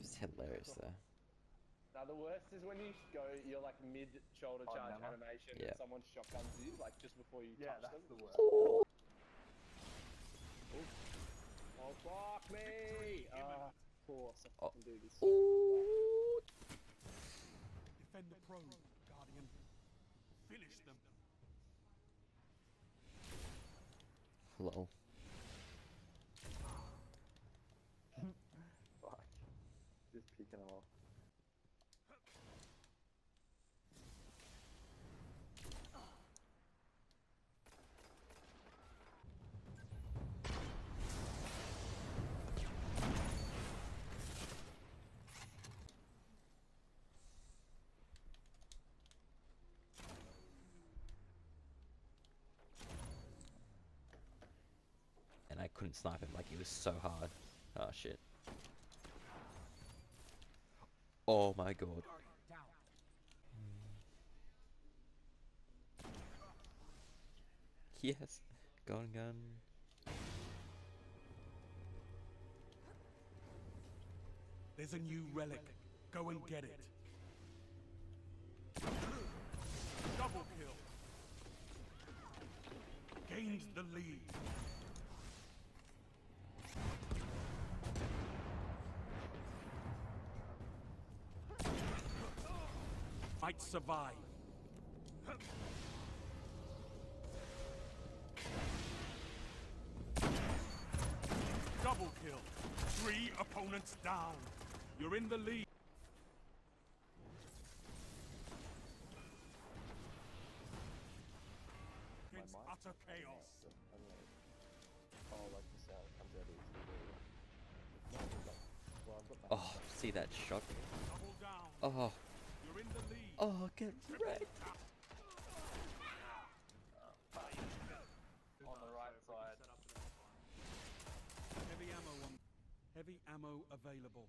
It's hilarious though. Now the worst is when you go, you're like mid shoulder Oh, charge never. animation Yeah. and someone shotguns you, like just before you Yeah, touch that's them. the worst. Oh fuck me! Ah, of course I Oh. fucking do this. Ooh. Defend the probe, Guardian. Finish them. Lol. Couldn't snipe him like he was so hard. Oh shit. Oh my god. Yes. Gun gun. There's a new relic. Go and get it. Double kill. Gains the lead. Might survive. Double kill. Three opponents down. You're in the lead. Against mic? utter chaos. Oh, like the sound comes out of his No, it's like, well, I've got that. Oh, see that shot? Oh, You're in the lead. Oh, get wrecked. On the right side. Heavy ammo on. Heavy ammo available.